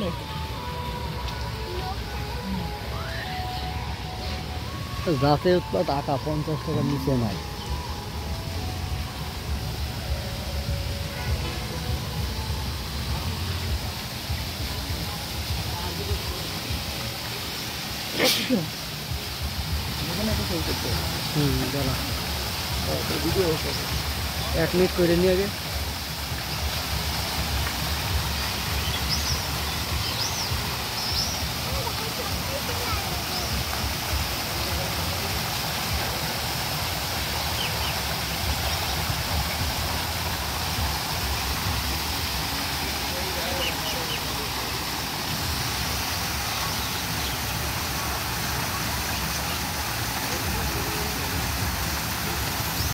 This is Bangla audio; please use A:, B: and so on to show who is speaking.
A: লোক গাছের তো টাকা পঞ্চাশ টাকা নিচে নাই হুম দাঁড়া।
B: ভিডিও
A: এক মিনিট করে নিয়ে আগে।